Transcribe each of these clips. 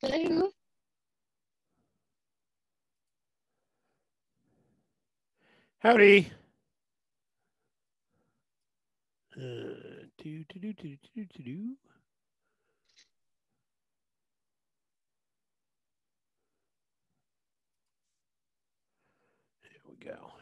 Hello. Howdy. Uh, do, do, do, do, do, do, do. There we go.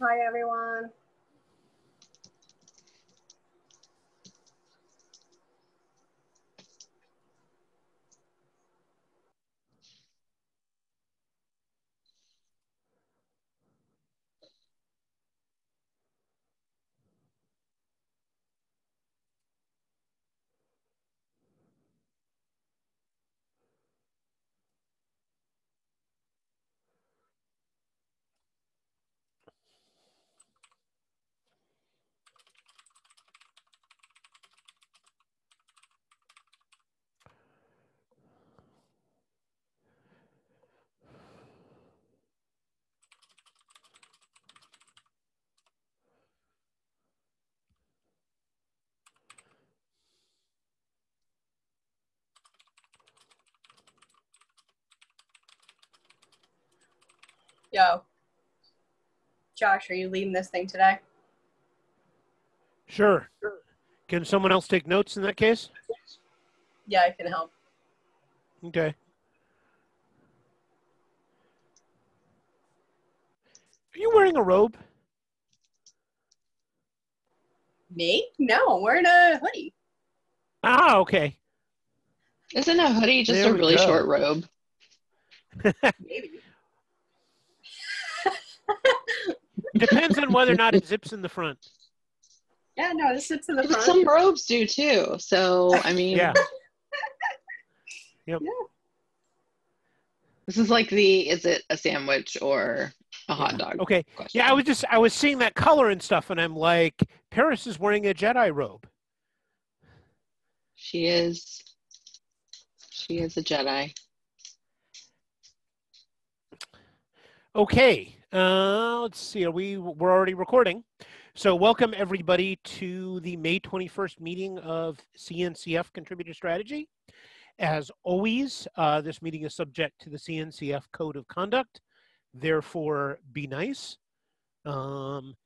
Hi, everyone. Yo. Josh, are you leading this thing today? Sure. sure. Can someone else take notes in that case? Yeah, I can help. Okay. Are you wearing a robe? Me? No, I'm wearing a hoodie. Ah, okay. Isn't a hoodie just There a really go. short robe? Maybe. Depends on whether or not it zips in the front. Yeah, no, this sits in the But front. some robes do too. So I mean, Yeah. this is like the is it a sandwich or a hot Yeah. dog? Okay. question. Yeah, I was just I was seeing that color and stuff, and I'm like, Paris is wearing a Jedi robe. She is. She is a Jedi. Okay. Uh, let's see. Are we we're already recording? So welcome everybody to the May 21st meeting of CNCF Contributor Strategy. As always, uh, this meeting is subject to the CNCF Code of Conduct. Therefore, be nice. Um,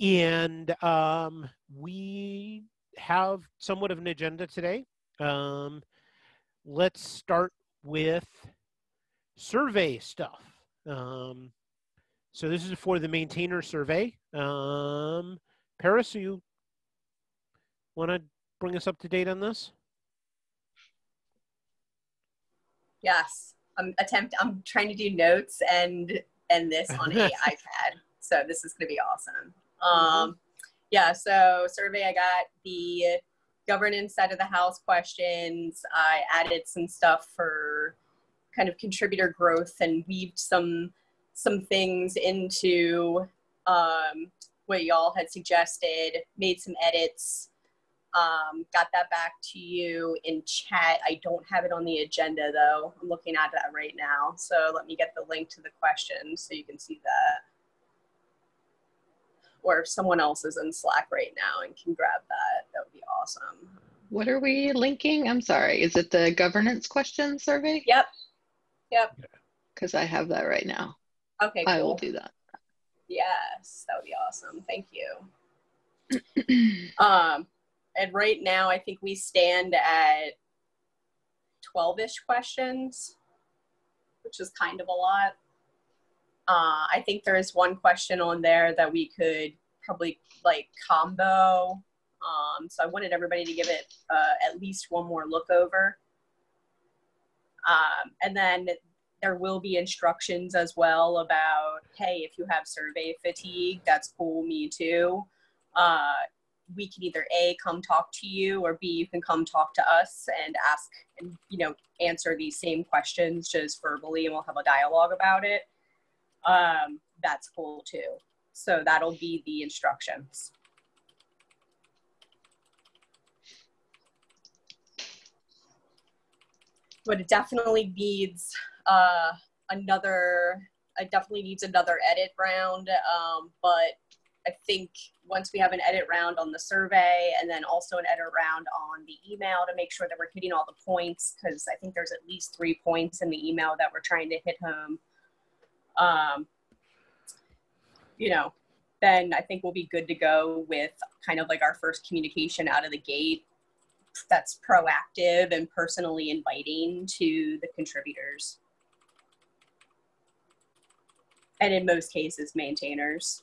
and um, we have somewhat of an agenda today. Um, let's start with survey stuff. Um, so this is for the maintainer survey. Um, Paris, you want to bring us up to date on this? Yes. I'm attempt I'm trying to do notes and and this on a iPad. So this is gonna be awesome. Um yeah, so survey I got the governance side of the house questions. I added some stuff for kind of contributor growth and weaved some some things into um, what y'all had suggested, made some edits, um, got that back to you in chat. I don't have it on the agenda though. I'm looking at that right now. So let me get the link to the questions so you can see that. Or if someone else is in Slack right now and can grab that, that would be awesome. What are we linking? I'm sorry. Is it the governance question survey? Yep. Yep. Because I have that right now. Okay, cool. I will do that. Yes, that would be awesome. Thank you. Um, and right now, I think we stand at 12 ish questions, which is kind of a lot. Uh, I think there is one question on there that we could probably like combo. Um, so I wanted everybody to give it uh, at least one more look over. Um, and then there will be instructions as well about hey, if you have survey fatigue, that's cool, me too. Uh, we can either a come talk to you or b you can come talk to us and ask and you know answer these same questions just verbally and we'll have a dialogue about it. Um, that's cool too. So that'll be the instructions. But it definitely needs uh, another it definitely needs another edit round um, but I think once we have an edit round on the survey and then also an edit round on the email to make sure that we're hitting all the points, because I think there's at least three points in the email that we're trying to hit home. Um, you know, then I think we'll be good to go with kind of like our first communication out of the gate that's proactive and personally inviting to the contributors. And in most cases, maintainers.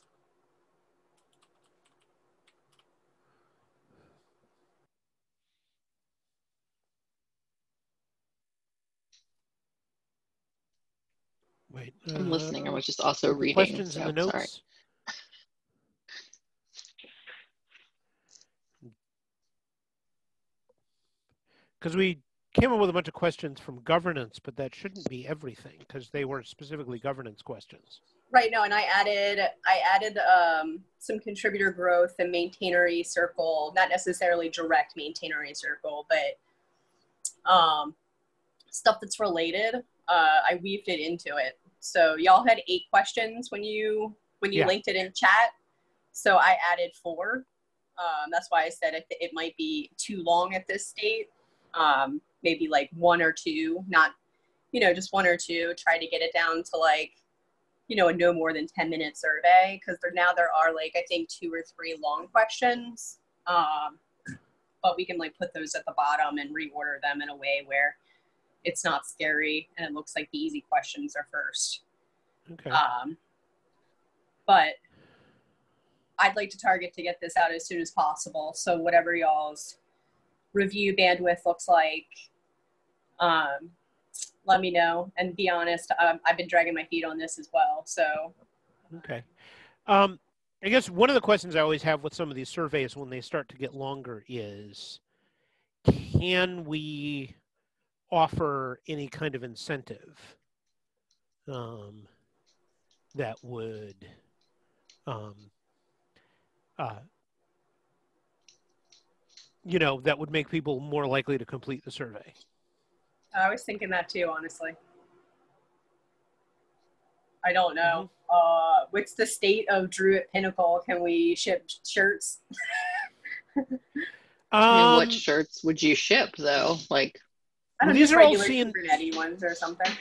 Wait. I'm listening. I uh, was just also reading. Questions so, in the sorry. Because we came up with a bunch of questions from governance, but that shouldn't be everything because they were specifically governance questions. Right. No, and I added I added um, some contributor growth and maintainery circle, not necessarily direct maintainery circle, but um, stuff that's related. Uh, I weaved it into it. So y'all had eight questions when you when you Yeah. linked it in chat. So I added four. Um, that's why I said it, it might be too long at this state. Um, maybe like one or two, not you know just one or two. Try to get it down to like you know, a no more than 10 minute survey because there now there are like I think two or three long questions. Um, but we can like put those at the bottom and reorder them in a way where it's not scary and it looks like the easy questions are first. Okay. Um, but I'd like to target to get this out as soon as possible. So whatever y'all's review bandwidth looks like, um, let me know. And be honest, um, I've been dragging my feet on this as well. So Okay. Um, I guess one of the questions I always have with some of these surveys when they start to get longer is can we offer any kind of incentive um, that would um, uh, you know that would make people more likely to complete the survey I was thinking that too, honestly. I don't know. Uh, what's the state of Druid Pinnacle? Can we ship shirts? I mean, um, what shirts would you ship though? Like, I don't know, These are all regular seeing- Kubernetes ones or something.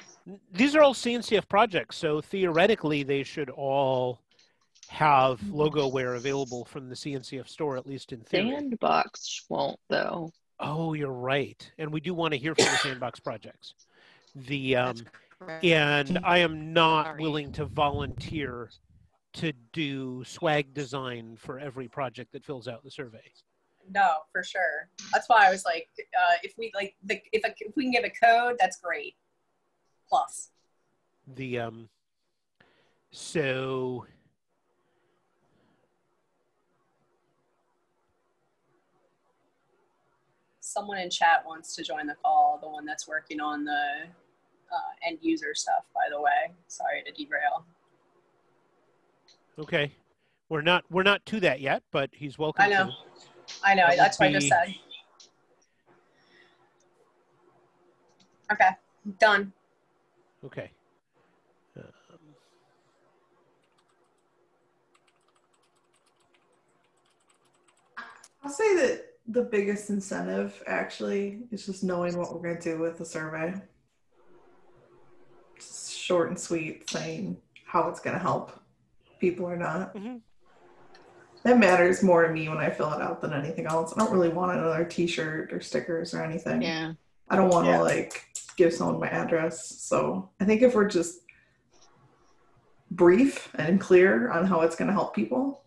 these are all CNCF projects, so theoretically they should all have logo wear available from the CNCF store, at least in theory. Sandbox won't though. Oh, you're right, and we do want to hear from the sandbox projects. The um, and I am not Sorry. willing to volunteer to do swag design for every project that fills out the survey. No, for sure. That's why I was like, uh, if we like, the, if, a, if we can give a code, that's great. Plus, The um, so someone in chat wants to join the call. The one that's working on the uh, end user stuff, by the way. Sorry to derail. okay, we're not we're not to that yet, but he's welcome. I know. to. I know. That That's would what I just said. Okay, done. Okay. Um, I'll say that the biggest incentive actually is just knowing what we're going to do with the survey. Just short and sweet, saying how it's going to help people or not. Mhm. That matters more to me when I fill it out than anything else. I don't really want another T-shirt or stickers or anything. Yeah. I don't want to Yeah. like give someone my address. So I think if we're just brief and clear on how it's going to help people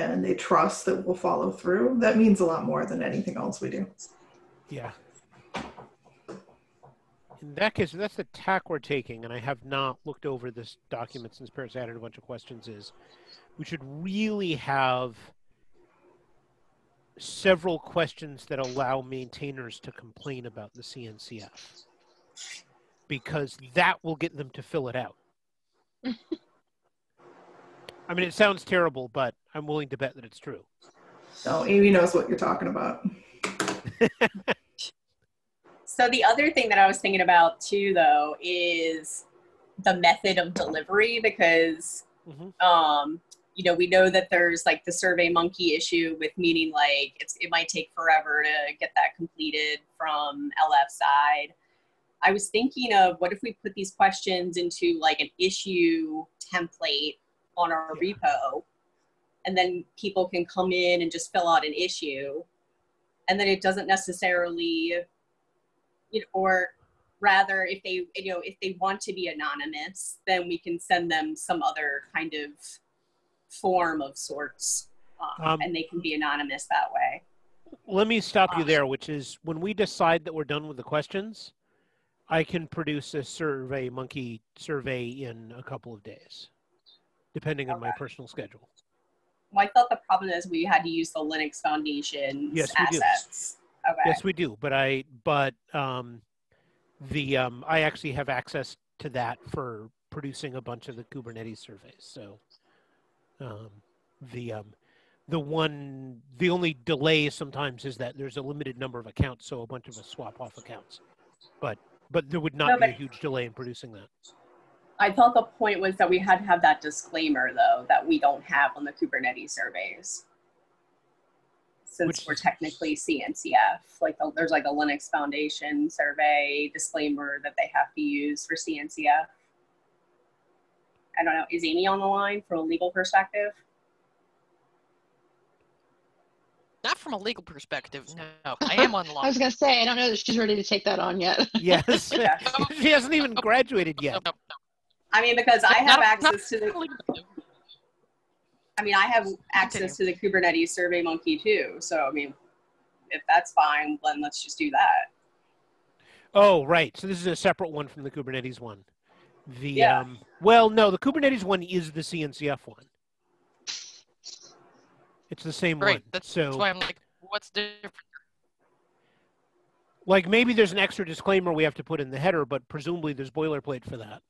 and they trust that we'll follow through, that means a lot more than anything else we do. Yeah. In that case, that's the tack we're taking, and I have not looked over this document since Paris added a bunch of questions, is we should really have several questions that allow maintainers to complain about the CNCF because that will get them to fill it out. I mean, it sounds terrible, but I'm willing to bet that it's true. No, Amy knows what you're talking about. So the other thing that I was thinking about too, though, is the method of delivery because, Mhm. um, you know, we know that there's like the Survey Monkey issue with meaning like it's, it might take forever to get that completed from LF side. I was thinking of what if we put these questions into like an issue template on our Yeah. repo, and then people can come in and just fill out an issue, and then it doesn't necessarily you know, or rather if they you know if they want to be anonymous then we can send them some other kind of form of sorts um, Um, and they can be anonymous that way. Let me stop you there, which is when we decide that we're done with the questions, I can produce a survey monkey survey in a couple of days, depending on my personal schedule. Well, i thought the problem is we had to use the linux foundation's Yes, we do. assets okay Yes, we do, but I but um, the um, I actually have access to that for producing a bunch of the Kubernetes surveys. So um, the um, the one the only delay sometimes is that there's a limited number of accounts, so a bunch of us swap off accounts. But but there would not No, be a huge delay in producing that. I thought the point was that we had to have that disclaimer though that we don't have on the kubernetes surveys since Which- we're technically cncf like the, there's like a linux foundation survey disclaimer that they have to use for cncf i don't know is amy on the line from a legal perspective Not from a legal perspective, no. I am on the line. I was gonna say, I don't know that she's ready to take that on yet. Yes, Yeah. she hasn't even graduated No, yet. no, i mean because i have Not- not access to the from a legal- i mean i have access to the kubernetes survey monkey too so i mean if that's fine then let's just do that Oh, right. So this is a separate one from the Kubernetes one. The Yeah. um, well, no, the Kubernetes one is the CNCF one. It's the same Right. one. That's, so, that's why I'm like, what's different? like, maybe there's an extra disclaimer we have to put in the header, but presumably there's boilerplate for that.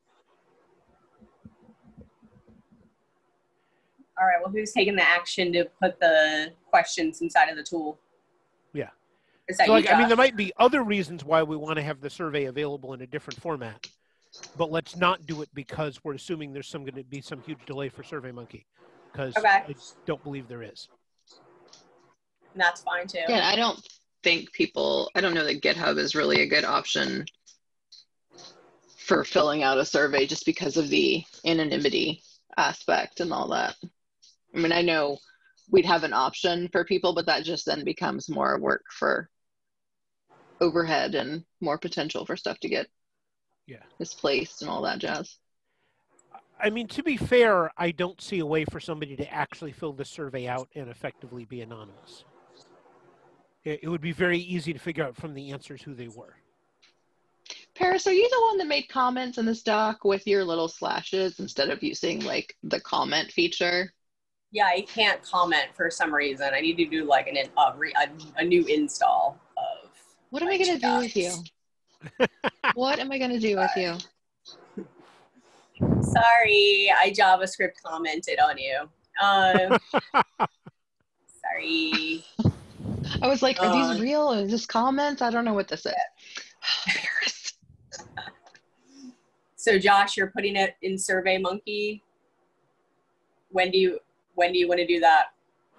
All right well who's taking the action to put the questions inside of the tool Yeah. is that So, like, I mean, there might be other reasons why we want to have the survey available in a different format, but let's not do it because we're assuming there's some going to be some huge delay for SurveyMonkey, because Okay. I don't believe there is. that's fine too Again, I don't think people, I don't know that GitHub is really a good option for filling out a survey just because of the anonymity aspect and all that. I mean, I know we'd have an option for people, but that just then becomes more work for overhead and more potential for stuff to get Yeah. misplaced and all that jazz. I mean, to be fair, I don't see a way for somebody to actually fill the survey out and effectively be anonymous. It, it would be very easy to figure out from the answers who they were. Paris, are you the one that made comments in this doc with your little slashes instead of using like the comment feature? Yeah i can't comment for some reason i need to do like an a, re, a, a new install of What am I gonna do with you? What am I gonna do with you? sorry i javascript commented on you um sorry I was like, are these real? Is this comments? I don't know what this is. Paris. so josh you're putting it in survey monkey when do you when do you want to do that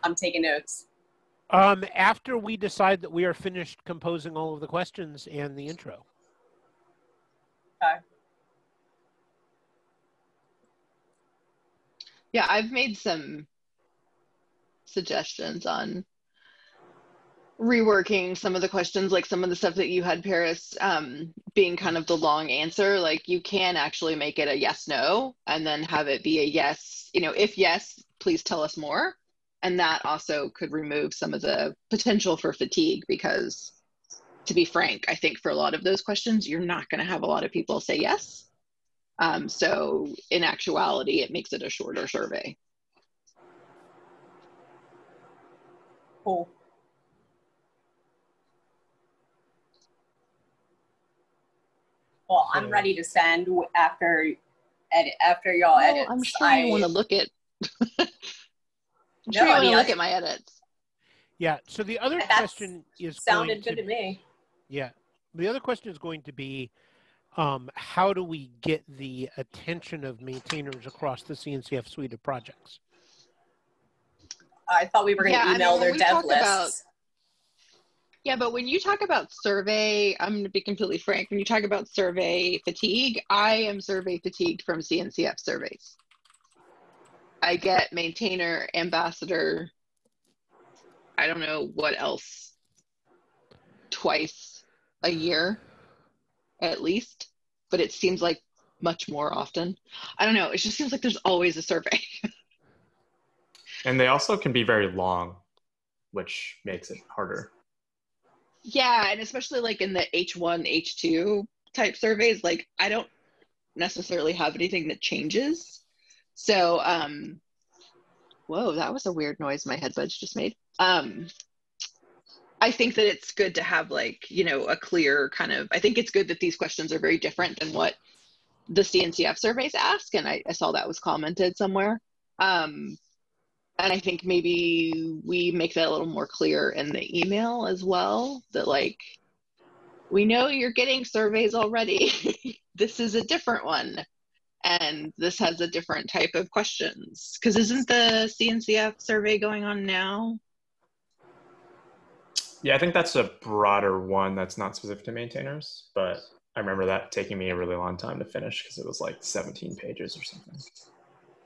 i'm taking notes Um, after we decide that we are finished composing all of the questions and the intro. Okay. Yeah, I've made some suggestions on reworking some of the questions, like some of the stuff that you had, Paris, um, being kind of the long answer. Like you can actually make it a yes, no, and then have it be a yes, you know, if yes, please tell us more. And that also could remove some of the potential for fatigue because, to be frank, I think for a lot of those questions, you're not going to have a lot of people say yes. Um, so in actuality, it makes it a shorter survey. cool Well, I'm ready to send after edit after y'all Well, edit. I'm sure you want to look at. I'm No, sure you I want to look at my edits. Yeah. So the other That's question is sounded going good to me. Yeah. The other question is going to be um, how do we get the attention of maintainers across the CNCF suite of projects? I thought we were going to Yeah, I mean, email their dev talk lists. Yeah, but when you talk about survey, I'm going to be completely frank. When you talk about survey fatigue, I am survey fatigued from CNCF surveys. I get maintainer, ambassador, I don't know what else, twice a year at least, but it seems like much more often. I don't know. It just seems like there's always a survey. And they also can be very long, which makes it harder. Yeah, and especially like in the H1, H2 type surveys, like I don't necessarily have anything that changes. So, um, whoa, that was a weird noise my headbuds just made. Um, I think that it's good to have like, you know, a clear kind of, I think it's good that these questions are very different than what the CNCF surveys ask. And I, I saw that was commented somewhere. Um, and I think maybe we make that a little more clear in the email as well that like we know you're getting surveys already. this is a different one. And this has a different type of questions. Because isn't the CNCF survey going on now? Yeah, I think that's a broader one that's not specific to maintainers, but I remember that taking me a really long time to finish because it was like 17 pages or something.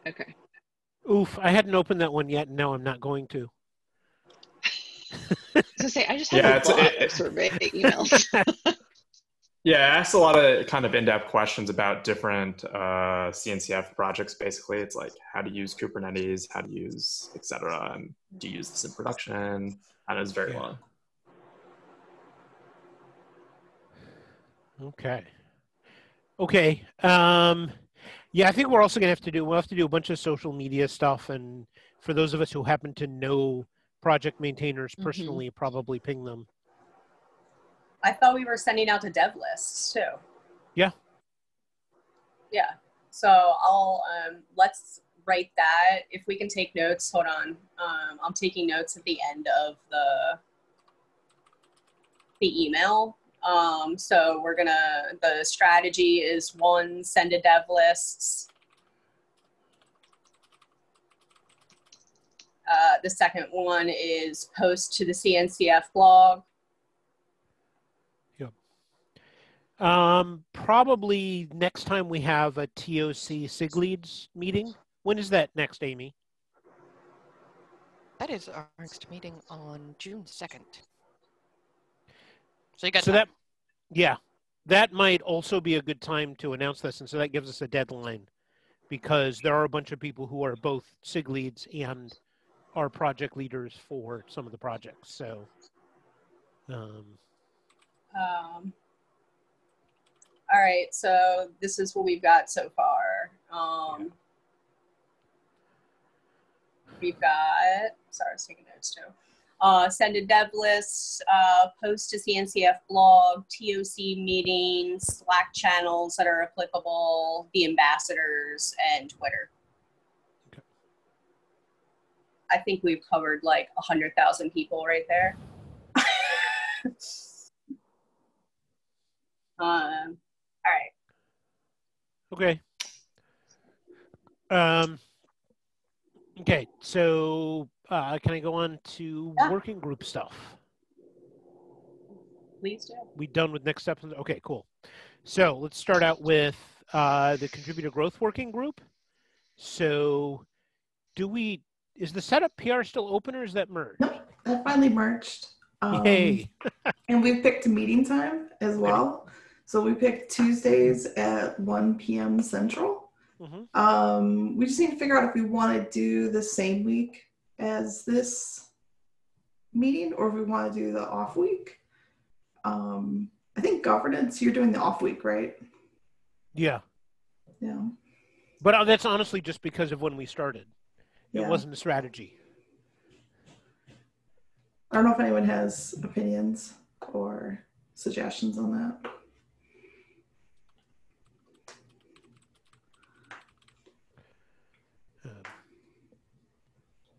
Okay. Oof, I hadn't opened that one yet, and now I'm not going to. So say I just have Yeah, a it's- lot it- of survey emails. Yeah, I asked a lot of kind of in-depth questions about different uh, CNCF projects. Basically, it's like how to use Kubernetes, how to use, etc., and do you use this in production? And it was very Yeah. long. Okay. Okay. Um, yeah, I think we're also gonna have to do. We'll have to do a bunch of social media stuff, and for those of us who happen to know project maintainers Mhm. personally, probably ping them. I thought we were sending out to dev lists too. Yeah. Yeah. So I'll um, let's write that. If we can take notes, hold on. Um, I'm taking notes at the end of the the email. Um, so we're gonna the strategy is one send a dev lists. Uh, the second one is post to the CNCF blog. Um, probably next time we have a TOC SIG leads meeting. When is that next, Amy? That is our next meeting on June 2nd. So you got so time. that, yeah, that might also be a good time to announce this, and so that gives us a deadline, because there are a bunch of people who are both SIG leads and are project leaders for some of the projects. So, um, Um, all right, so this is what we've got so far. Um, we've got, sorry, I was taking notes too. Uh, send a dev list, uh, post to CNCF blog, TOC meetings, Slack channels that are applicable, the ambassadors, and Twitter. Okay. I think we've covered like 100,000 people right there. um, all right. okay. Um, okay, so uh, can I go on to Yeah. working group stuff? Please do. we done with next steps? Okay, cool. So let's start out with uh, the contributor growth working group. So do we, is the setup PR still open or is that merged? Nope, that finally merged. Um, Yay. And we picked a meeting time as well. So we picked Tuesdays at 1 p.m. Central. Mhm. Um, we just need to figure out if we want to do the same week as this meeting or if we want to do the off week. Um, I think governance, you're doing the off week, right? Yeah. Yeah. But uh, that's honestly just because of when we started. It Yeah. wasn't a strategy. I don't know if anyone has opinions or suggestions on that.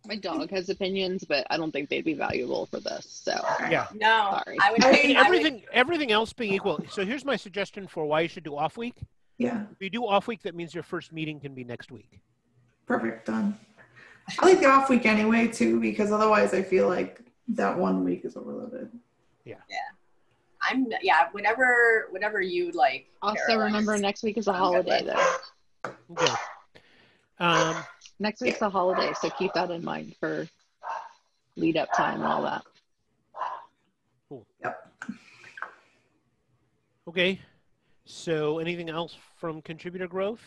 My dog has opinions, but I don't think they'd be valuable for this. So Yeah. No, Sorry. I would. I I say- I would- everything everything else being equal. So here's my suggestion for why you should do off week. Yeah, If you do off week, that means your first meeting can be next week. perfect, done. I like the off week anyway too, because otherwise I feel like that one week is overloaded. Yeah. Yeah. I'm yeah. Whatever, whatever you like. also Caroline. remember next week is a I'm holiday though. Okay. Um, Next week's a holiday, so keep that in mind for lead up time and all that. Cool. Yep. Okay. So anything else from contributor growth?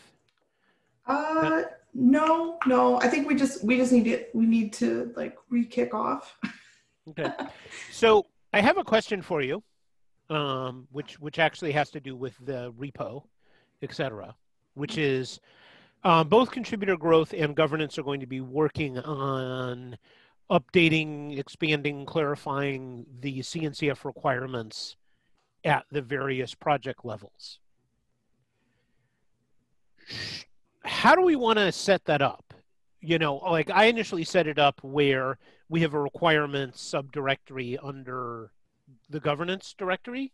Uh, no, no. I think we just we just need to we need to like re-kick off. Okay. So I have a question for you, um, which which actually has to do with the repo, et cetera, which is um, both contributor growth and governance are going to be working on updating, expanding, clarifying the CNCF requirements at the various project levels. How do we want to set that up? You know, like I initially set it up where we have a requirements subdirectory under the governance directory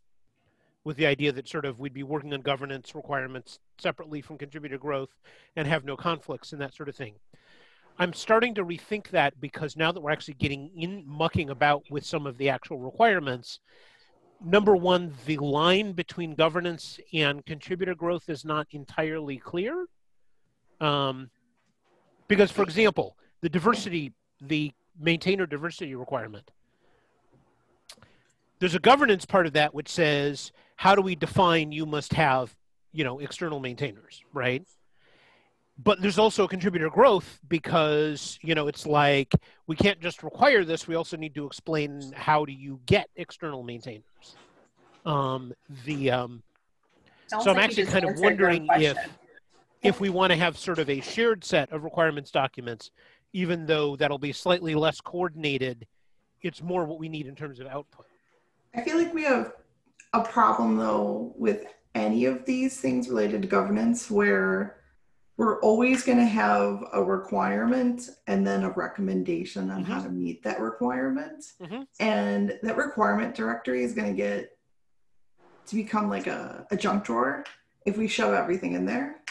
with the idea that sort of we'd be working on governance requirements separately from contributor growth and have no conflicts and that sort of thing. I'm starting to rethink that because now that we're actually getting in mucking about with some of the actual requirements, number one, the line between governance and contributor growth is not entirely clear. Um, because, for example, the diversity, the maintainer diversity requirement, there's a governance part of that which says, how do we define you must have, you know, external maintainers, right? But there's also contributor growth because, you know, it's like we can't just require this, we also need to explain how do you get external maintainers. Um, the um, Sounds so I'm like actually kind of answered your own wondering if if we want to have sort of a shared set of requirements documents, even though that'll be slightly less coordinated, it's more what we need in terms of output. I feel like we have a problem though with any of these things related to governance where we're always going to have a requirement and then a recommendation on how to meet that requirement. Mhm. And that requirement directory is going to get to become like a, a junk drawer if we shove everything in there.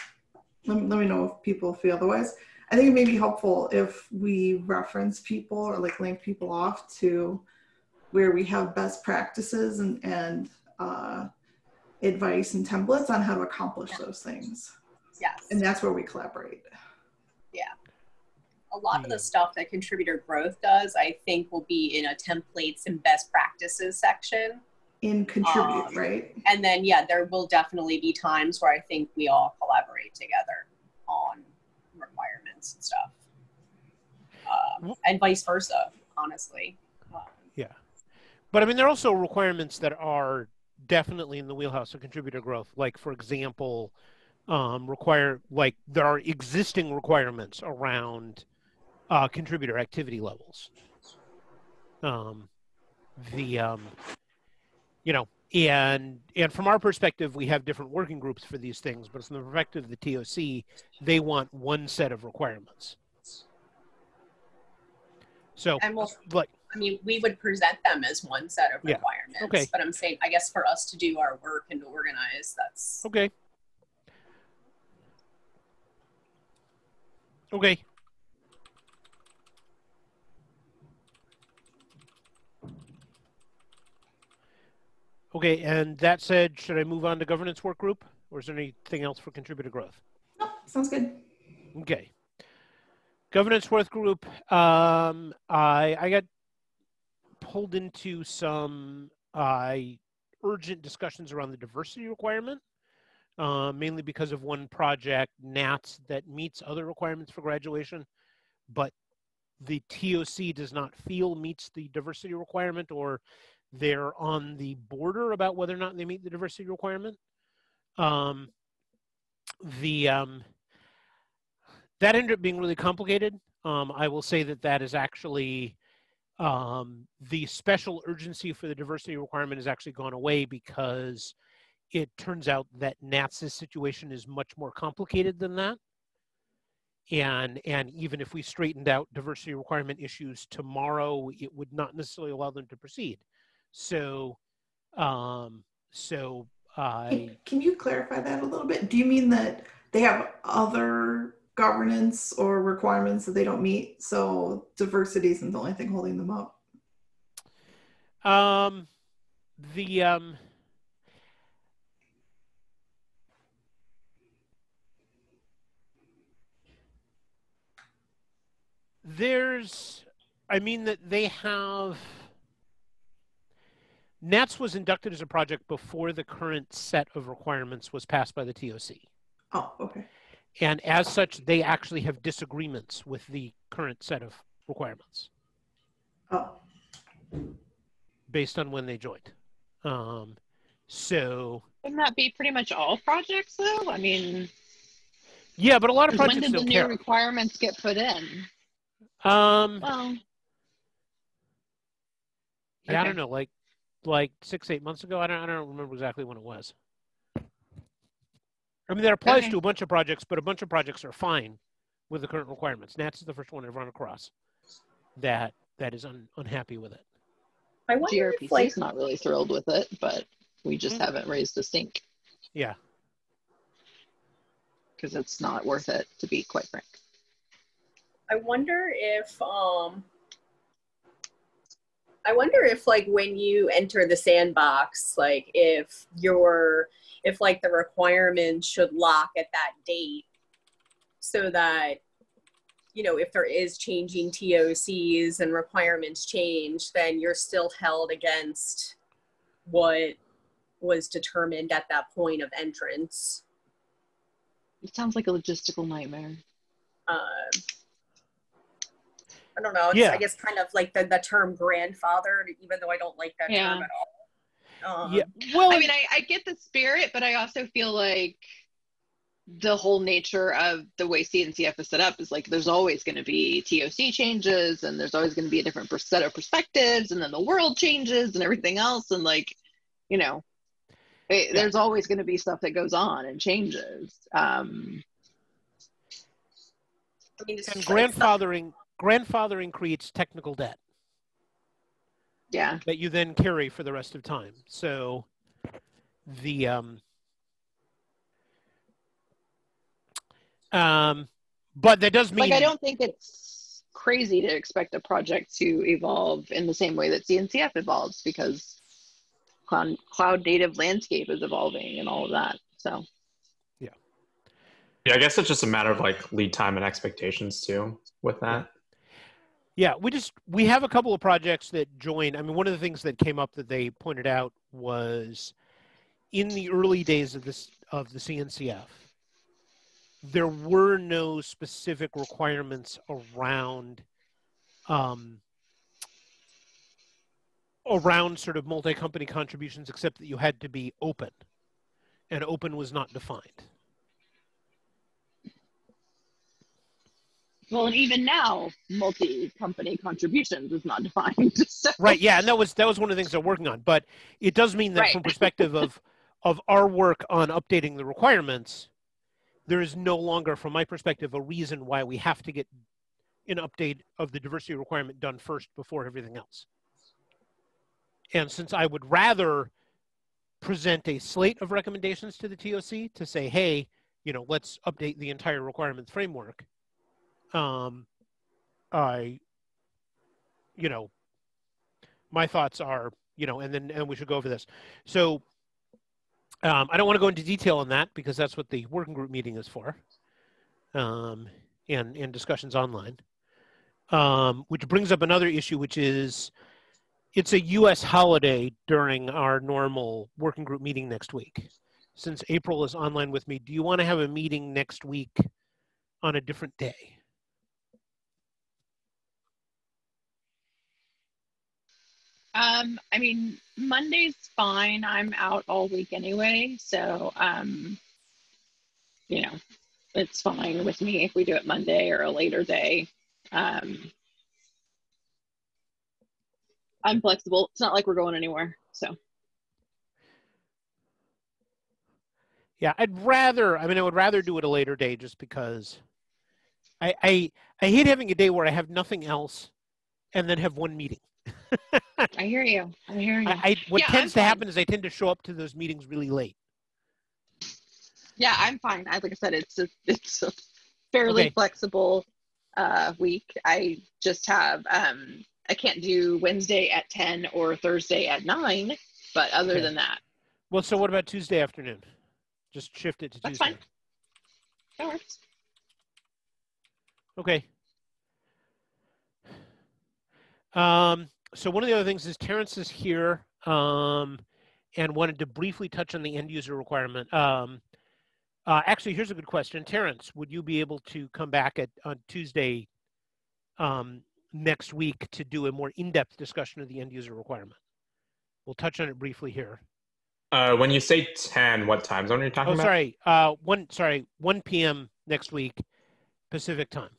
Let, me- let me know if people feel otherwise. I think it may be helpful if we reference people or like link people off to where we have best practices and, and uh, advice and templates on how to accomplish those things. Yes. And that's where we collaborate. Yeah. A lot of the stuff that contributor growth does, I think, will be in a templates and best practices section. In contribute, Um, right? And then, yeah, there will definitely be times where I think we all collaborate together on requirements and stuff, um, and vice versa. Honestly, um, But I mean, there are also requirements that are definitely in the wheelhouse of contributor growth. Like, for example, um, require like there are existing requirements around uh, contributor activity levels. Um, the um, you know, and and from our perspective, we have different working groups for these things. But from the perspective of the TOC, they want one set of requirements. So, and we'll, like, I mean, we would present them as one set of Yeah. requirements. Okay. But I'm saying, I guess for us to do our work and to organize, that's Okay. Okay. Okay, and that said, should I move on to governance work group, or is there anything else for contributor growth? No, sounds good. Okay. Governance work group. Um, I I got pulled into some uh, urgent discussions around the diversity requirement, uh, mainly because of one project, NATS, that meets other requirements for graduation, but the TOC does not feel meets the diversity requirement, or they're on the border about whether or not they meet the diversity requirement. Um, the um, that ended up being really complicated. Um, I will say that that is actually um, the special urgency for the diversity requirement has actually gone away because it turns out that NATS's situation is much more complicated than that. and and even if we straightened out diversity requirement issues tomorrow, it would not necessarily allow them to proceed. So, um, so I Can- Can you clarify that a little bit? Do you mean that they have other governance or requirements that they don't meet? So diversity isn't the only thing holding them up? Um, the um, there's, I mean that they have. NATS was inducted as a project before the current set of requirements was passed by the TOC. Oh, okay. And as such, they actually have disagreements with the current set of requirements. Oh, based on when they joined. Um, so Wouldn't that be pretty much all projects though? I mean, yeah, but a lot of 'cause when projects did the new care. requirements get put in? Um, Well, yeah, I don't know, like like six eight months ago. I don't I don't remember exactly when it was. I mean, that applies Okay. to a bunch of projects, but a bunch of projects are fine with the current requirements. NATS is the first one I've run across that that is un, unhappy with it. I wonder GRPC if like is not really thrilled with it, but we just Mhm. haven't raised a stink Yeah, because it's not worth it, to be quite frank. I wonder if um I wonder if like when you enter the sandbox, like if your if like the requirements should lock at that date so that you know if there is changing TOCs and requirements change, then you're still held against what was determined at that point of entrance. It sounds like a logistical nightmare. um, I don't know. It's, Yeah. I guess kind of like the, the term grandfather, even though I don't like that Yeah. term at all. Um, yeah. Well, I mean, I, I get the spirit, but I also feel like the whole nature of the way CNCF is set up is like there's always going to be TOC changes and there's always going to be a different set of perspectives and then the world changes and everything else. And like, you know, it, Yeah. there's always going to be stuff that goes on and changes. Um, I mean, and grandfathering grandfathering creates technical debt. yeah. that you then carry for the rest of time. So the um um but that does mean Like, I don't think it's crazy to expect a project to evolve in the same way that CNCF evolves because cloud, cloud native landscape is evolving and all of that. So, Yeah, Yeah, I guess it's just a matter of like lead time and expectations too with that. Yeah, we just we have a couple of projects that join. I mean, one of the things that came up that they pointed out was in the early days of this of the CNCF, there were no specific requirements around um, around sort of multi-company contributions, except that you had to be open, and open was not defined. Well, and even now, multi company contributions is not defined. So, Right. Yeah, and that was that was one of the things they're working on. But it does mean that Right. from perspective of of our work on updating the requirements, there is no longer, from my perspective, a reason why we have to get an update of the diversity requirement done first before everything else. And since I would rather present a slate of recommendations to the TOC to say, hey, you know, let's update the entire requirements framework. Um, I, you know, my thoughts are, you know, and then and we should go over this. So um, I don't want to go into detail on that because that's what the working group meeting is for, um, and and discussions online. Um, which brings up another issue, which is it's a U.S. holiday during our normal working group meeting next week. Since April is online with me, do you want to have a meeting next week on a different day? Um, I mean, Monday's fine. I'm out all week anyway. So, um, you know, it's fine with me if we do it Monday or a later day. Um, I'm flexible. It's not like we're going anywhere. So, Yeah, I'd rather. I mean, I would rather do it a later day, just because I, I I hate having a day where I have nothing else, and then have one meeting. I hear you. I hear you. I, I what Yeah, tends I'm to fine. happen is I tend to show up to those meetings really late. yeah, I'm fine. I, like I said, it's a, it's a fairly Okay. flexible uh, week. I just have um, I can't do Wednesday at ten or Thursday at nine, but other Okay. than that, Well, so what about Tuesday afternoon? Just shift it to That's Tuesday. fine. that works. Okay. Um, so one of the other things is Terrence is here um, and wanted to briefly touch on the end user requirement. Um, uh, actually, here's a good question. Terrence, would you be able to come back at on Tuesday um, next week to do a more in-depth discussion of the end user requirement? We'll touch on it briefly here. Uh, when you say 10, what time zone are you talking Oh, about? sorry. Uh, one. Sorry, 1 p.m. next week, Pacific time.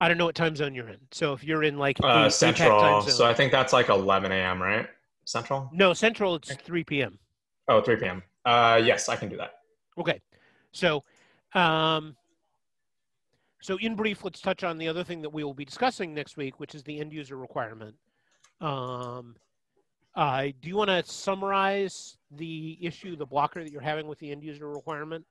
I don't know what time zone you're in. So if you're in like Uh, Central. zone- So I think that's like 11 a.m., right? Central? no Central, it's 3 p.m. Oh, 3 p.m. Uh, yes, I can do that. Okay. So, um, so in brief, let's touch on the other thing that we will be discussing next week, which is the end user requirement. Um, uh, do you want to summarize the issue, the blocker that you're having with the end user requirement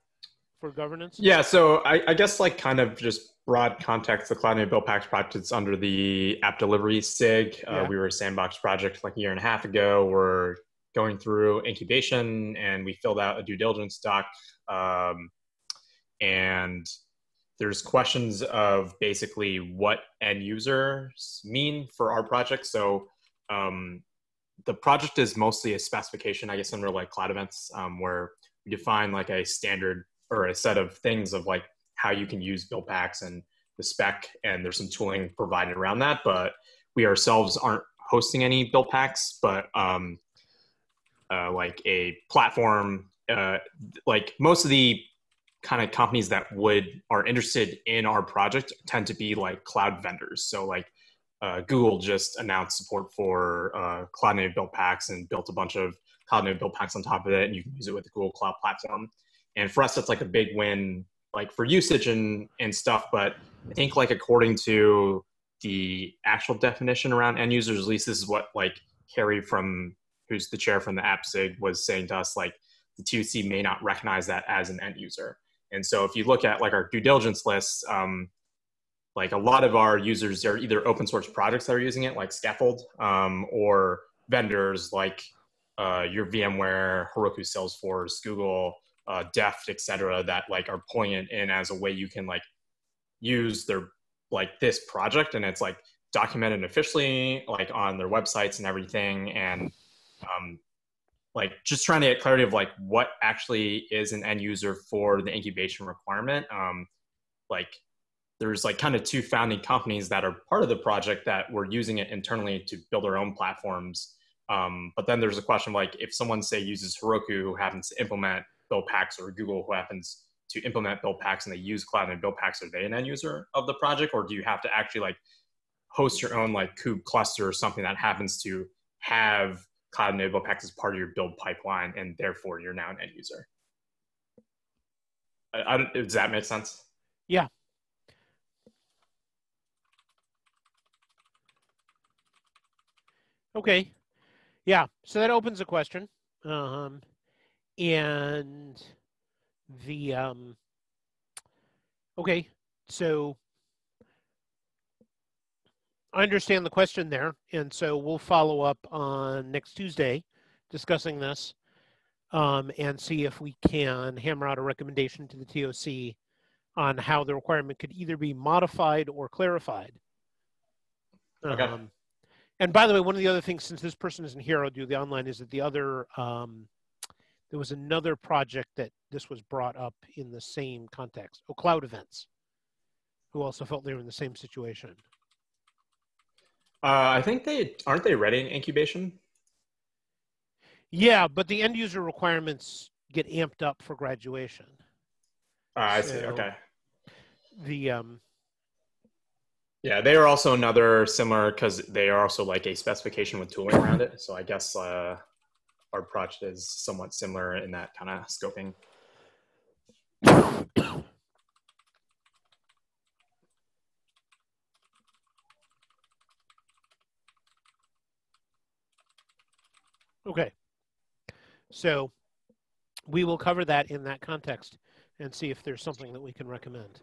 for governance? Yeah, so I, I guess like kind of just broad context, the Cloud Native Build Packs project is under the app delivery SIG. Uh, We were a sandbox project like a year and a half ago. We're going through incubation and we filled out a due diligence doc. Um, and there's questions of basically what end users mean for our project. So um, the project is mostly a specification, I guess, under like cloud events, um, where we define like a standard or a set of things of like how you can use build packs and the spec, and there's some tooling provided around that. But we ourselves aren't hosting any build packs, but um, uh, like a platform, uh, like most of the kind of companies that would are interested in our project tend to be like cloud vendors. So like uh, Google just announced support for uh, cloud native build packs and built a bunch of cloud native build packs on top of it, and you can use it with the Google Cloud Platform. And for us, that's like a big win, like for usage and and stuff. But I think like according to the actual definition around end users, at least this is what like Carrie from who's the chair from the AppSig was saying to us, like the TOC may not recognize that as an end user. And so if you look at like our due diligence lists, um, like a lot of our users are either open source projects that are using it, like Skaffold, um, or vendors like uh, your VMware, Heroku, Salesforce, Google, uh, Deft, et cetera, that like are it in as a way you can like use their like this project, and it's like documented officially, like on their websites and everything, and um, like just trying to get clarity of like what actually is an end user for the incubation requirement. Um, like there's like kind of two founding companies that are part of the project that were using it internally to build their own platforms. Um, but then there's a question like if someone say uses Heroku who happens to implement build packs or Google who happens to implement build packs and they use cloud and build packs, are they an end user of the project? Or do you have to actually like host your own like kube cluster or something that happens to have cloud build packs as part of your build pipeline and therefore you're now an end user? I, I, does that make sense? Yeah. Okay. Yeah. So that opens a question. Um, and the um, okay. So I understand the question there, and so we'll follow up on next Tuesday discussing this um, and see if we can hammer out a recommendation to the TOC on how the requirement could either be modified or clarified. Okay. Um, and by the way, one of the other things, since this person isn't here, I'll do the online, is that the other, um, there was another project that this was brought up in the same context, oh, Cloud Events, who also felt they were in the same situation. Uh, I think they aren't they ready in incubation. Yeah, but the end user requirements get amped up for graduation. Uh, I see. Okay. The um, Yeah, they are also another similar because they are also like a specification with tooling around it. So I guess uh, our project is somewhat similar in that kind of scoping. Okay. So we will cover that in that context and see if there's something that we can recommend.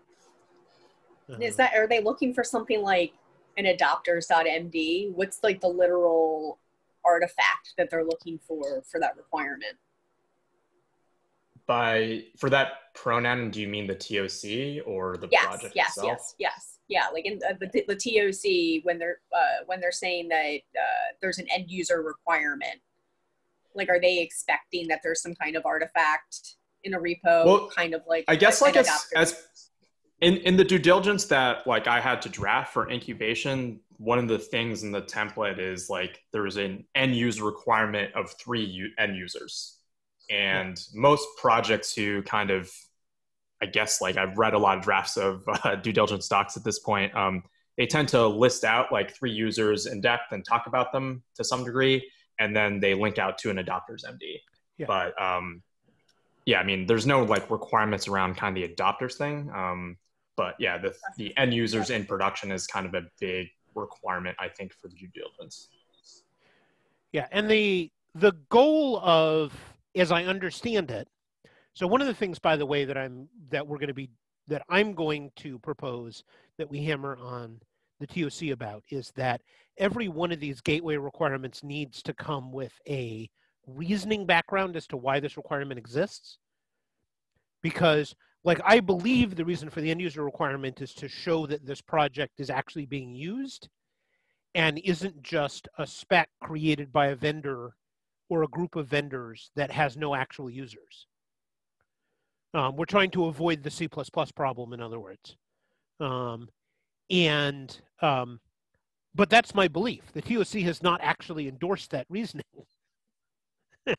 Uh, is um, that are they looking for something like an adopters.md? What's like the literal artifact that they're looking for for that requirement? By for that pronoun, do you mean the TOC or the Yes, project yes, itself? yes, yes. Yeah, like in uh, the, the TOC when they're uh, when they're saying that uh, there's an end user requirement. Like, are they expecting that there's some kind of artifact in a repo, Well, kind of like I guess like as, as in in the due diligence that like I had to draft for incubation, one of the things in the template is like there's an end user requirement of three u- end users, and most projects who kind of I guess like I've read a lot of drafts of uh, due diligence docs at this point. Um, they tend to list out like three users in depth and talk about them to some degree, and then they link out to an adopters MD. Yeah. But um, yeah, I mean, there's no like requirements around kind of the adopters thing. Um, but yeah, the the end users in production is kind of a big requirement, I think, for the due diligence. Yeah, and the the goal of, as I understand it, so one of the things, by the way, that I'm that we're going to be that I'm going to propose that we hammer on the TOC about is that every one of these gateway requirements needs to come with a reasoning background as to why this requirement exists. Because, like, I believe the reason for the end user requirement is to show that this project is actually being used and isn't just a spec created by a vendor or a group of vendors that has no actual users. Um, we're trying to avoid the C++ problem, in other words. Um, and, um, but that's my belief. The TOC has not actually endorsed that reasoning.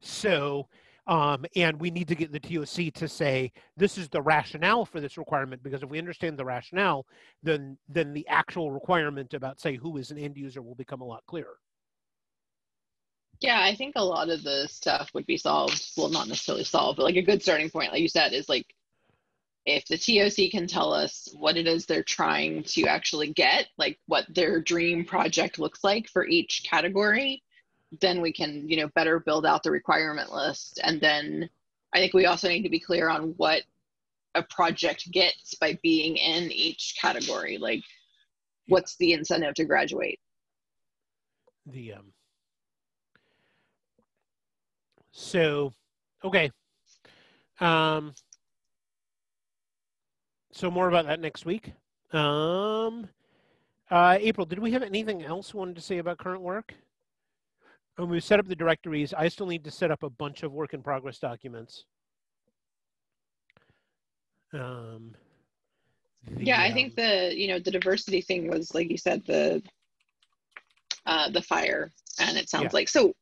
so, um, and we need to get the TOC to say this is the rationale for this requirement because if we understand the rationale, then then the actual requirement about say who is an end user will become a lot clearer. Yeah, I think a lot of the stuff would be solved. Well, not necessarily solved, but like a good starting point, like you said, is like if the TOC can tell us what it is they're trying to actually get, like what their dream project looks like for each category, then we can, you know, better build out the requirement list. And then I think we also need to be clear on what a project gets by being in each category. Like, what's the incentive to graduate? The um, so okay. Um, so more about that next week. Um, uh, April, did we have anything else wanted to say about current work? And we set up the directories. I still need to set up a bunch of work in progress documents. Um, the, yeah, I um, think the, you know, the diversity thing was, like you said, the, uh, the fire. And it sounds Yeah. like, so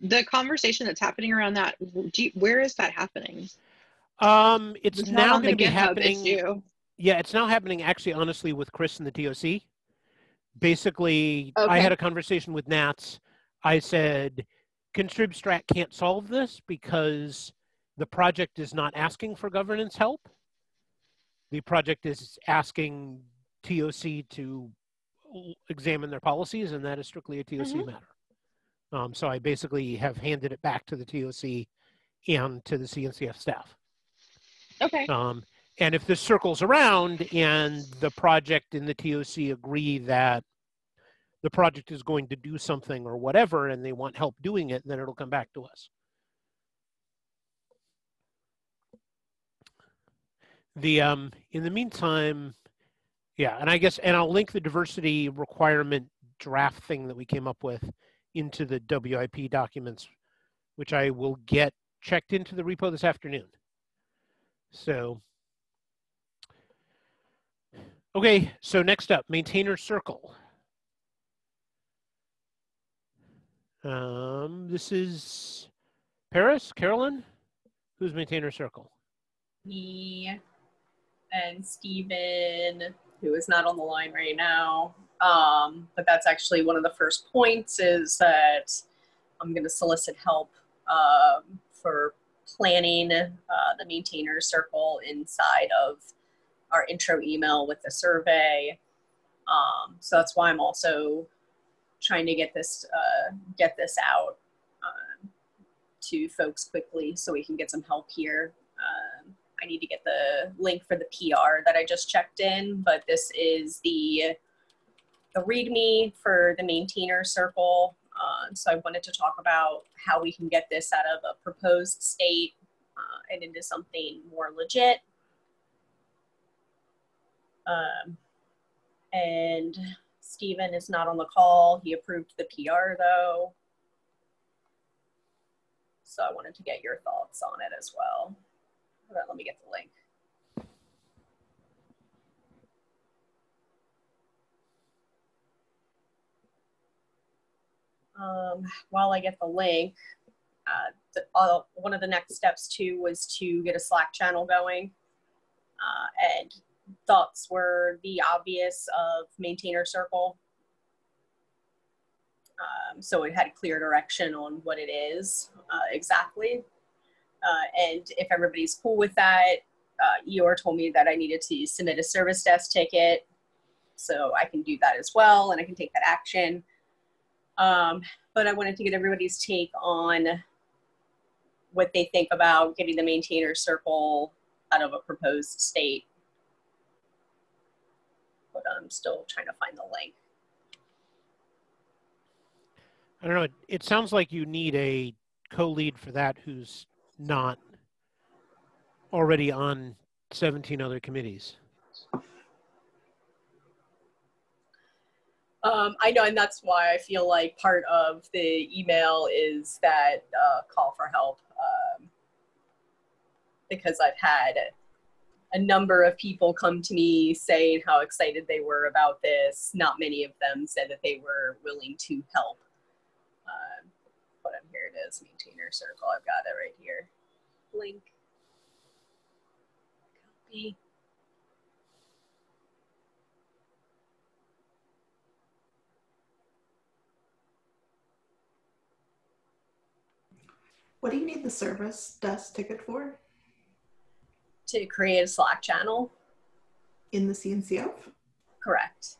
the conversation that's happening around that, you, where is that happening? Um, it's, not now going to be GitHub happening. issue. Yeah, it's now happening actually, honestly, with Chris and the TOC. Basically, I had a conversation with NATS. I said, Contribstrat can't solve this because the project is not asking for governance help. The project is asking TOC to examine their policies, and that is strictly a TOC Mhm. matter. Um, so I basically have handed it back to the TOC and to the CNCF staff. Okay. Um, and if this circles around and the project and the TOC agree that the project is going to do something or whatever and they want help doing it, then it'll come back to us. The um, in the meantime, yeah, and I guess and I'll link the diversity requirement draft thing that we came up with into the WIP documents, which I will get checked into the repo this afternoon. So, okay, so next up, maintainer circle. Um, this is Paris, Carolyn, who's maintainer circle. me and Stephen, who is not on the line right now. Um, but that's actually one of the first points is that I'm going to solicit help um, for planning uh, the maintainer circle inside of our intro email with the survey. Um, so that's why I'm also trying to get this uh, get this out. to folks quickly so we can get some help here. Um, I need to get the link for the PR that I just checked in, but this is the the README for the maintainer circle. Um, so I wanted to talk about how we can get this out of a proposed state uh, and into something more legit. Um, and Stephen is not on the call. He approved the PR though. So I wanted to get your thoughts on it as well. Let me get the link. Um, while I get the link, uh, the, uh, one of the next steps too was to get a Slack channel going. Uh, and thoughts were the obvious of maintainer circle. Um, so it had clear direction on what it is uh, exactly. Uh, and if everybody's cool with that, uh, Ihor told me that I needed to submit a service desk ticket. So I can do that as well and I can take that action. Um, but I wanted to get everybody's take on what they think about getting the maintainer circle out of a proposed state. But I'm still trying to find the link. I don't know. It, it sounds like you need a co-lead for that who's not already on 17 other committees. Um, I know, and that's why I feel like part of the email is that uh, call for help um, because I've had a number of people come to me saying how excited they were about this. Not many of them said that they were willing to help. Um, but I'm here it is, maintainer circle. I've got it right here. Link. Copy. What do you need the service desk ticket for To create a Slack channel. in the CNCF? Correct.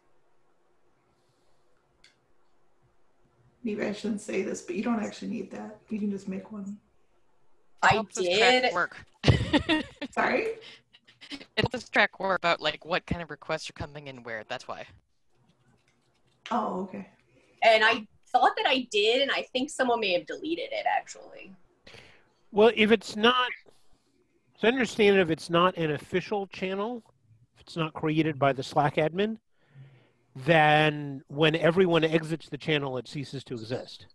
Maybe I shouldn't say this, but you don't actually need that. You can just make one. I helps us did. work. Sorry? it helps us track work about like what kind of requests are coming in where. That's why. Oh, okay. And I thought that I did, and I think someone may have deleted it actually. Well, if it's not, so I understand if it's not an official channel, if it's not created by the Slack admin, then when everyone exits the channel, it ceases to exist.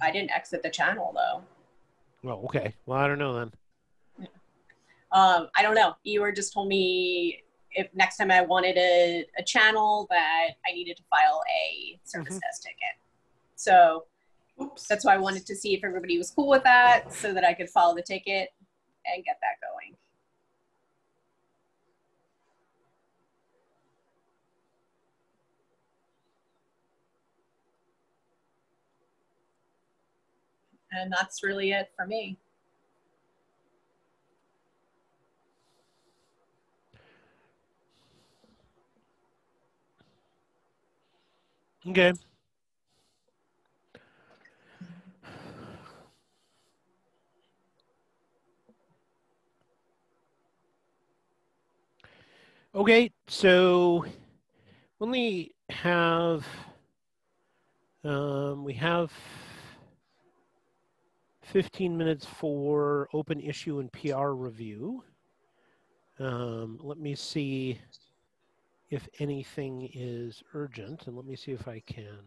I didn't exit the channel though. Well, okay. Well, I don't know then. Um, I don't know. Ihor just told me if next time I wanted a, a channel that I needed to file a service Mhm. desk ticket. So Oops. that's why I wanted to see if everybody was cool with that so that I could file the ticket and get that going. And that's really it for me. Okay. Okay, so we only have um, we have 15 minutes for open issue and PR review. Um, let me see if anything is urgent, and let me see if I can.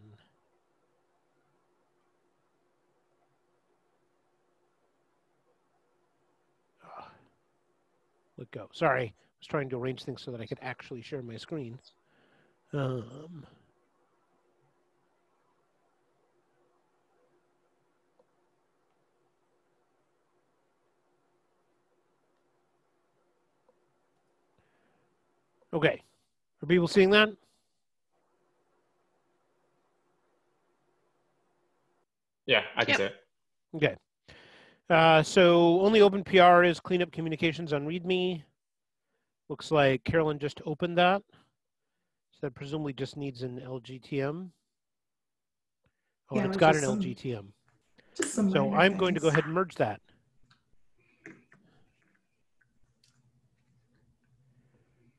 Ah, Let go. Sorry, was trying to arrange things so that I could actually share my screen. Um, okay, are people seeing that? Yeah, I can Yep. see it. Okay. Uh, so only open PR is cleanup communications on README. Looks like Carolyn just opened that. So that presumably just needs an LGTM. Oh, Yeah, and it's got an some- LGTM. So I'm going to go ahead and merge that.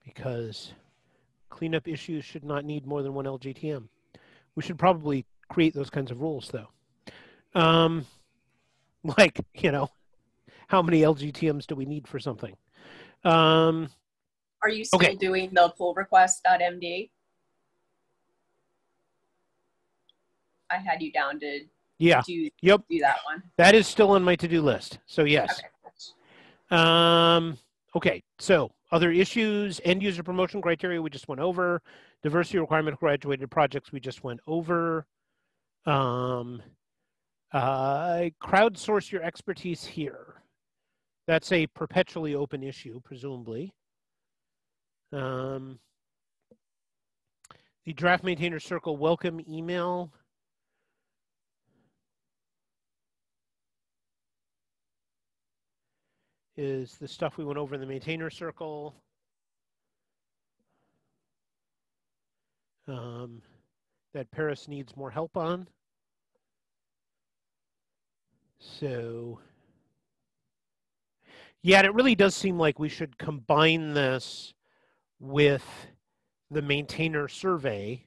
Because cleanup issues should not need more than one LGTM. We should probably create those kinds of rules though. Um, like, you know, how many LGTMs do we need for something? Um, Are you still Okay. doing the pull request.md? I had you down to yeah, do, yep, do that one. that is still on my to-do list. So yes. Okay. Um, okay, so other issues, end user promotion criteria, we just went over. Diversity requirement graduated projects, we just went over. Um, uh, crowdsource your expertise here. That's a perpetually open issue, presumably. Um, the draft maintainer circle welcome email. is the stuff we went over in the maintainer circle. Um, that Paris needs more help on. So, yeah, it really does seem like we should combine this with the maintainer survey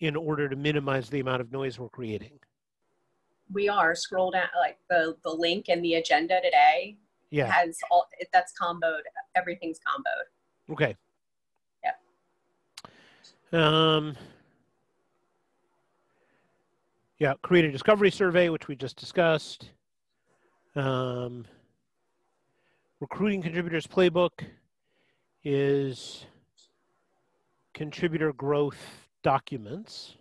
in order to minimize the amount of noise we're creating. We are scroll down like the the link and the agenda today Yeah. has all it- that's comboed. Everything's comboed. Okay. Yep. Um, yeah, create a discovery survey, which we just discussed. Um, recruiting contributors playbook is contributor growth documents.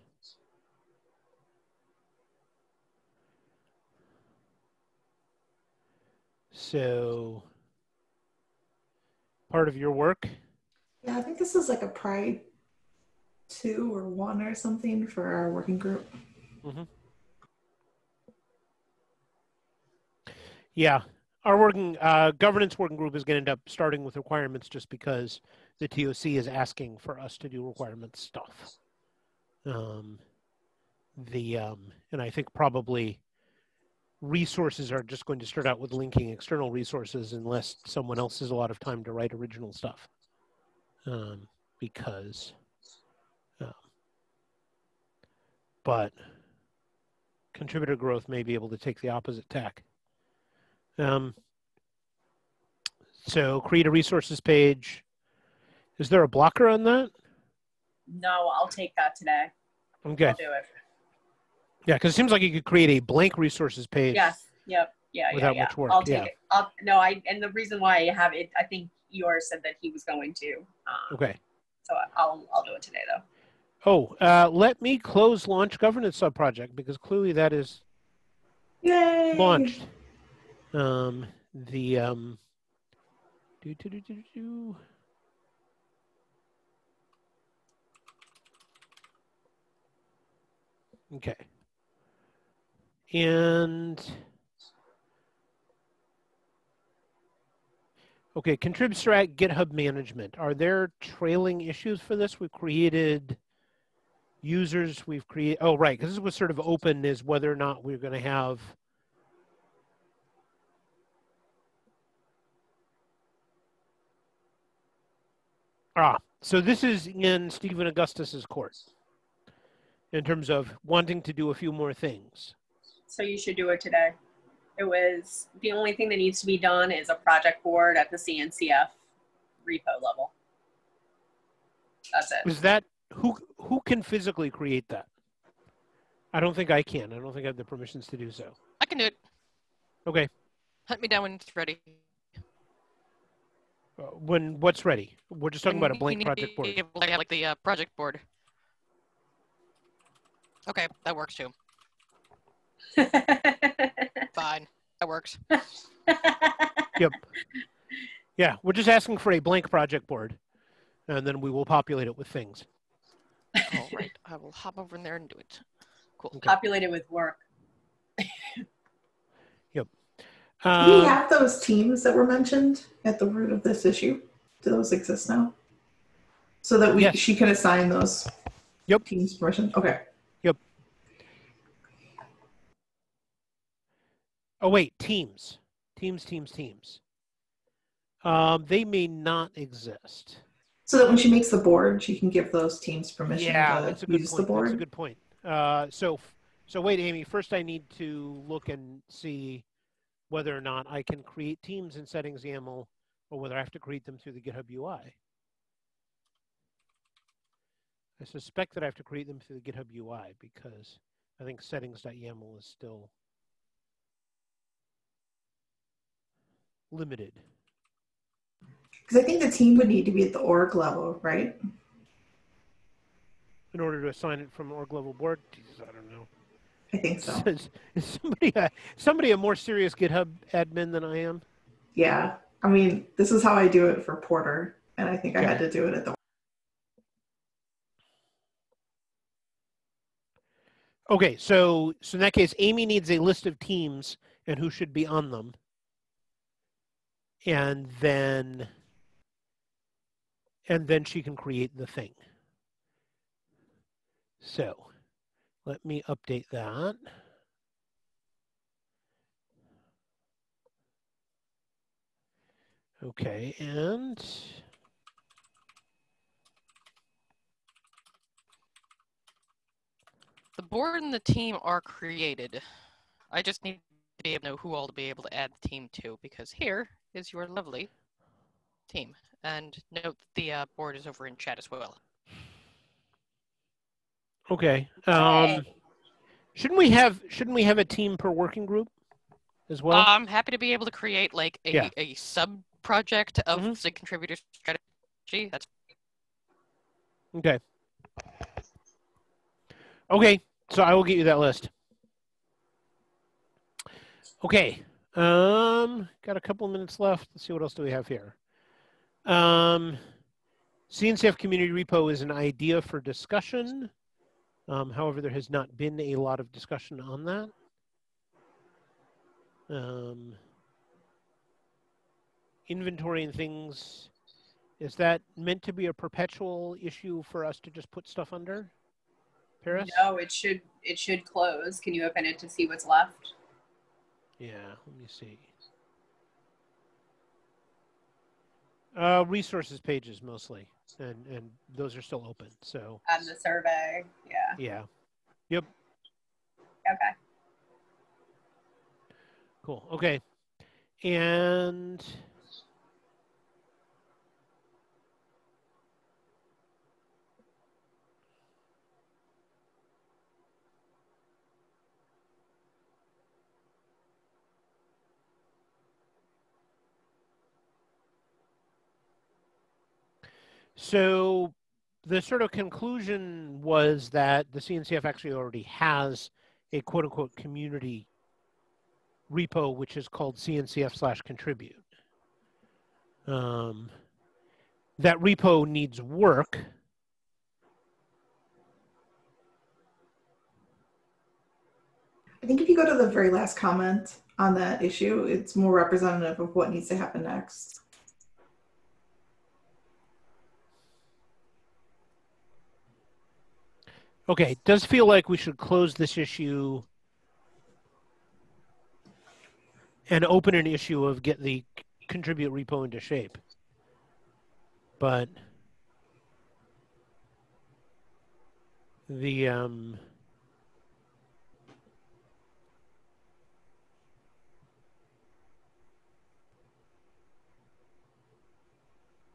So, part of your work. Yeah, I think this is like a Pride two or one or something for our working group. Yeah, our working uh, governance working group is going to end up starting with requirements just because the TOC is asking for us to do requirements stuff. Um, the um, and I think probably resources are just going to start out with linking external resources unless someone else has a lot of time to write original stuff. Um, because, um, but contributor growth may be able to take the opposite tack. Um, so create a resources page. Is there a blocker on that? No, I'll take that today. Okay. I'll do it. Yeah, because it seems like you could create a blank resources page. Yes. Yep. Yeah. Yeah. Without yeah. much work, I'll take yeah. it. I'll, no, I and the reason why I have it, I think Ihor said that he was going to. Um, Okay. So I'll I'll do it today though. Oh, uh, let me close launch governance subproject because clearly that is Yay! launched. Um, the um, do, do, do, do, do. Okay. And okay, contribstrat GitHub management. Are there trailing issues for this? We created users. We've created. Oh, right, because this was sort of open. Is whether or not we're going to have. Ah, so this is in Stephen Augustus's court in terms of wanting to do a few more things. So you should do it today. It was the only thing that needs to be done is a project board at the CNCF repo level. That's it. Is that who who can physically create that? I don't think I can. I don't think I have the permissions to do so. I can do it. Okay. Hunt me down when it's ready. Uh, when what's ready? We're just talking When about a blank project board. be able to have, like the uh, project board. Okay, that works too. Fine, that works. Yep. Yeah, we're just asking for a blank project board, and then we will populate it with things. All right, I will hop over in there and do it. Cool. Okay. it with work. Yep. Do we Um, have those teams that were mentioned at the root of this issue? Do those exist now? So that we Yes. she can assign those Yep. teams permission. Okay. Oh wait, teams, teams, teams, teams. Um, they may not exist. So that when she makes the board, she can give those teams permission Yeah, to that's a good use point. the That's a good point. Uh, so, so wait, Amy. First, I need to look and see whether or not I can create teams in Settings YAML, or whether I have to create them through the GitHub UI. I suspect that I have to create them through the GitHub UI because I think settings.yaml is still limited. Because I think the team would need to be at the org level, right? In order to assign it from org level board, Jesus, I don't know. I think so. Is, is somebody a, somebody a more serious GitHub admin than I am? Yeah. I mean, this is how I do it for Porter, and I think I had to do it at the. Okay, so so in that case, Amy needs a list of teams and who should be on them, and then and then she can create the thing. So let me update that. Okay, and The board and the team are created. I just need to be able to know who all to be able to add the team to because here is your lovely team. And note that the uh, board is over in chat as well. okay. Um, shouldn't we have shouldn't we have a team per working group as well? I'm happy to be able to create like a, Yeah. a sub project of Mhm. the contributor strategy. That's Okay. Okay, so I will get you that list. Okay. Um, got a couple minutes left. Let's see what else do we have here. Um, CNCF community repo is an idea for discussion. Um, however, there has not been a lot of discussion on that. Um, inventory and things. Is that meant to be a perpetual issue for us to just put stuff under? Paris? No, it should it should close. Can you open it to see what's left? Yeah, let me see. Uh, resources pages mostly, and and those are still open. So And the survey. Yeah. yeah, Yep. Okay. cool. Okay, and So the sort of conclusion was that the CNCF actually already has a quote unquote community repo, which is called CNCF slash contribute. Um, that repo needs work. I think if you go to the very last comment on that issue, it's more representative of what needs to happen next. Okay, it does feel like we should close this issue and open an issue of get the contribute repo into shape. But the um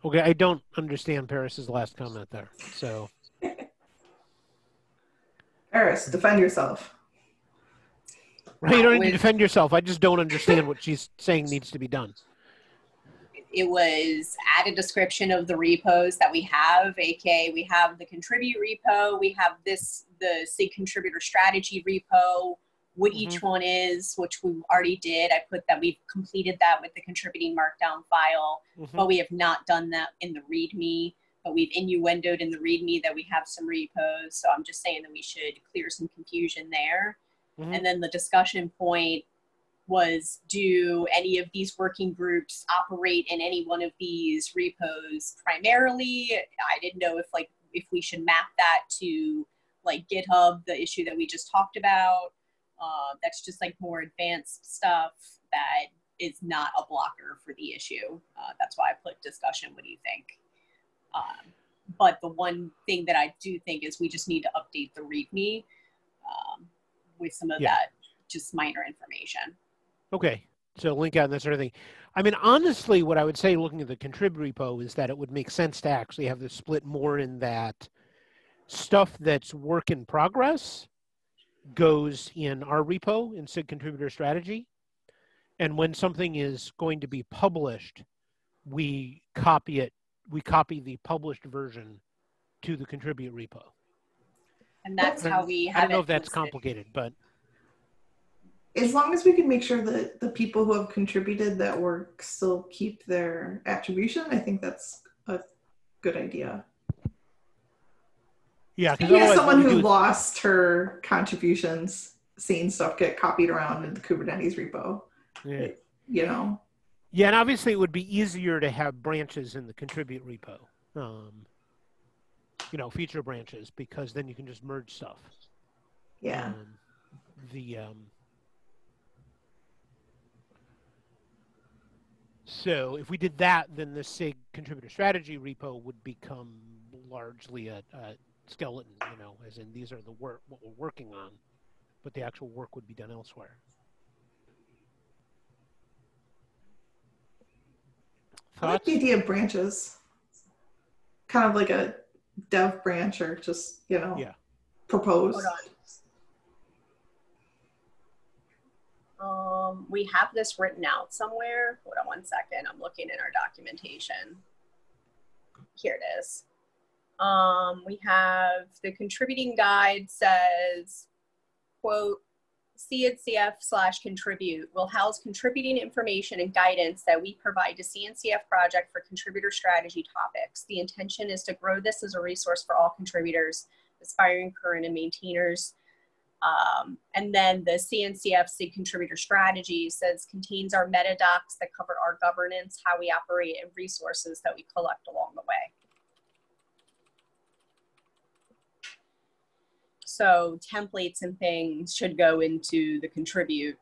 Okay, I don't understand Paris's last comment there. So Paris, defend yourself. Right, you don't need to defend yourself. I just don't understand what she's saying needs to be done. It was add a description of the repos that we have, aka we have the contribute repo, we have this the SIG contributor strategy repo, what each one is, which we already did. I put that we've completed that with the contributing markdown file, Mhm. but we have not done that in the README. But we've innuendoed in the README that we have some repos. So I'm just saying that we should clear some confusion there. Mhm. And then the discussion point was do any of these working groups operate in any one of these repos primarily? I didn't know if like if we should map that to like GitHub, the issue that we just talked about. Uh, that's just like more advanced stuff that is not a blocker for the issue. Uh, that's why I put discussion. What do you think? Um, but the one thing that I do think is we just need to update the README um, with some of Yeah. that just minor information. Okay, so link out and that sort of thing. I mean, honestly, what I would say looking at the contrib repo is that it would make sense to actually have this split more in that stuff that's work in progress goes in our repo in SIG contributor strategy. And when something is going to be published, we copy it, we copy the published version to the contribute repo. And that's how we have I don't know it if that's listed. complicated, but As long as we can make sure that the people who have contributed that work still keep their attribution, I think that's a good idea. yeah, because Yeah, someone we who lost her contributions, seeing stuff get copied around in the Kubernetes repo, yeah. you know. Yeah, and obviously it would be easier to have branches in the contribute repo. Um, you know, feature branches because then you can just merge stuff. Yeah. Um, the um, so if we did that, then the SIG contributor strategy repo would become largely a, a skeleton. You know, as in these are the work what we're working on, but the actual work would be done elsewhere. I like the idea of branches. Kind of like a dev branch or just, you know, Yeah. proposed. Hold on. Um, we have this written out somewhere. Hold on one second. I'm looking in our documentation. Here it is. Um, we have the contributing guide says, quote, CNCF slash contribute will house contributing information and guidance that we provide to CNCF project for contributor strategy topics. The intention is to grow this as a resource for all contributors, aspiring current and maintainers. Um, and then the CNCF SIG contributor strategy says contains our meta docs that cover our governance, how we operate, and resources that we collect along the way. So templates and things should go into the contribute.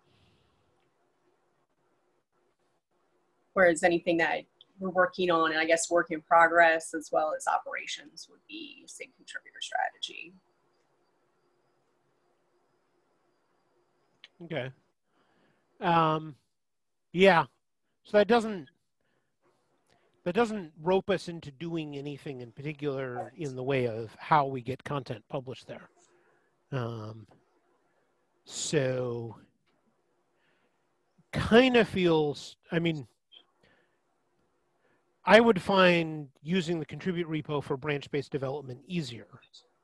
Whereas anything that we're working on, and I guess work in progress as well as operations would be SIG contributor strategy. Okay. Um, yeah. So that doesn't that doesn't rope us into doing anything in particular in the way of how we get content published there. Um, so kind of feels. I mean, I would find using the contribute repo for branch-based development easier.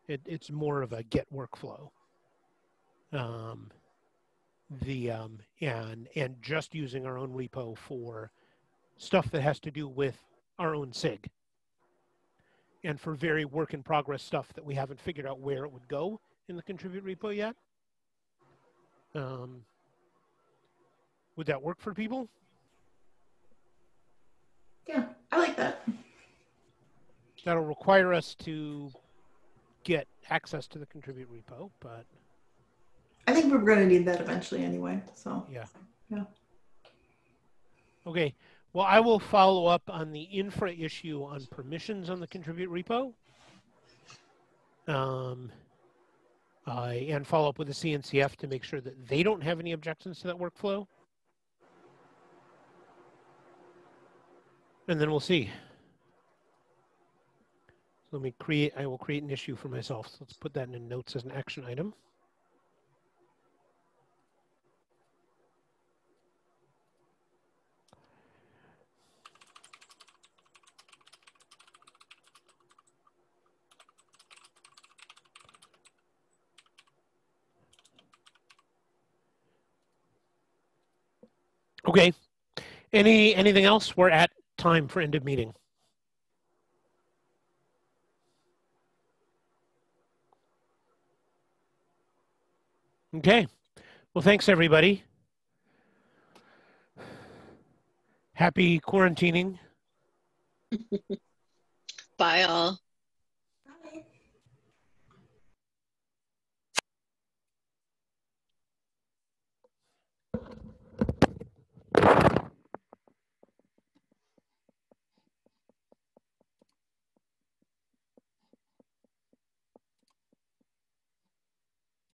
It, it's more of a Git workflow. Um, the um, and and just using our own repo for stuff that has to do with our own sig and for very work in progress stuff that we haven't figured out where it would go in the contribute repo yet um, would that work for people Yeah, I like that. that'll require us to get access to the contribute repo but I think we're going to need that eventually anyway. So, Yeah. Yeah. Okay. Well, I will follow up on the infra issue on permissions on the contribute repo. Um, uh, and follow up with the CNCF to make sure that they don't have any objections to that workflow. And then we'll see. So let me create, I will create an issue for myself. So let's put that in notes as an action item. Okay. Any anything else? We're at time for end of meeting. Okay. Well, thanks everybody. Happy quarantining. Bye all.